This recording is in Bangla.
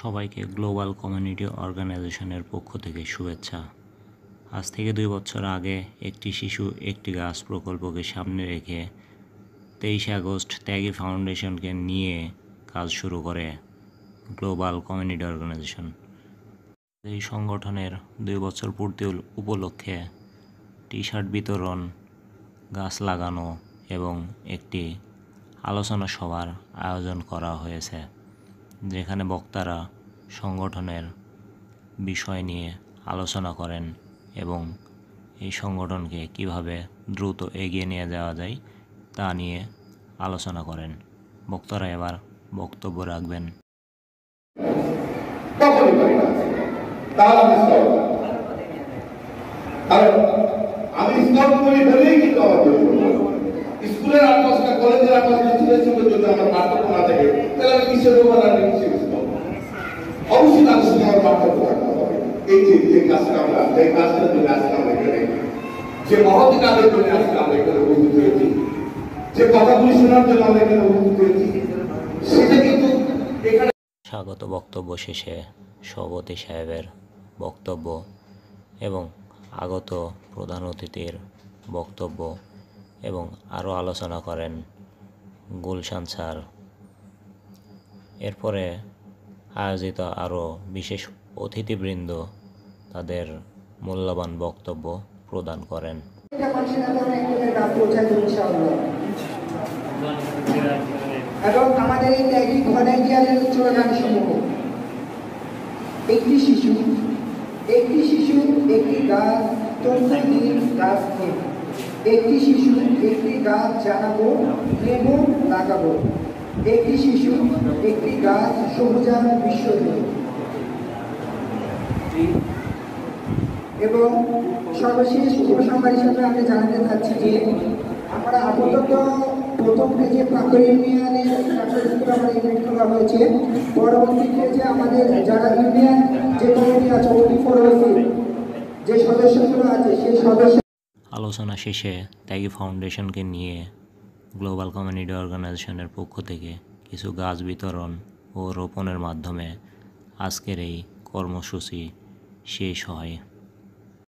সবাইকে গ্লোবাল কমিউনিটি অর্গানাইজেশনের পক্ষ থেকে শুভেচ্ছা। আজ থেকে দুই বছর আগে একটি শিশু একটি গাছ প্রকল্পকে সামনে রেখে তেইশে আগস্ট ত্যাগী ফাউন্ডেশনকে নিয়ে কাজ শুরু করে গ্লোবাল কমিউনিটি অর্গানাইজেশন। এই সংগঠনের দুই বছর পূর্তি উপলক্ষে টি শার্ট বিতরণ, গাছ লাগানো এবং একটি আলোচনা সভার আয়োজন করা হয়েছে। যেখানে বক্তারা সংগঠনের বিষয় নিয়ে আলোচনা করেন এবং এই সংগঠনকে কীভাবে দ্রুত এগিয়ে নিয়ে যাওয়া যায় তা নিয়ে আলোচনা করেন। বক্তারা এবার বক্তব্য রাখবেন। আমি স্টপ করি। বলেই কিন্তু আমার অবশ্যই তার আমার পার্থক্য হবে। এই যে যে কাজটা আমরা যে এখানে, যে মহৎ কাজের জন্য এখানে উপস্থিত হয়েছি, যে কথাগুলি শোনার জন্য আমরা এখানে উপস্থিত হয়েছি, সেটা কিন্তু এখানে স্বাগত বক্তব্য শেষে সভাপতি সাহেবের বক্তব্য এবং আগত প্রধান অতিথির বক্তব্য এবং আরও আলোচনা করেন গুলশান স্যার। এরপরে আয়োজিত আরও বিশেষ অতিথিবৃন্দ তাদের মূল্যবান বক্তব্য প্রদান করেন। এবং আমাদের এই ত্যাগী ঘনায় গিয়ালের স্লোগান সমূহ একটি শিশু একটি শিশু, একটি গাছ তন্তু গাছ নেব একটি শিশু, একটি গাছ জানাব, নেব, লাগাবো। একটি শিশু, একটি গাছ সবুজান বিশ্ব এবং সর্বশেষ উপসংহার হিসাবে আমি জানাতে চাচ্ছি যে আমরা আপাতত প্রথম পেজে পাকড় ইউনিয়নের আমরা ইভেন্ট করা হয়েছে। পরবর্তী পেজে আমাদের যারা ইউনিয়ন যে কমিটি আছে ওটি পরবর্তী যে সদস্যগুলো আছে, সেই সদস্য আলোচনা শেষে ত্যাগী ফাউন্ডেশনকে নিয়ে গ্লোবাল কমিউনিটি অর্গানাইজেশনের পক্ষ থেকে কিছু গাছ বিতরণ ও রোপণের মাধ্যমে আজকের এই কর্মসূচি শেষ হয়।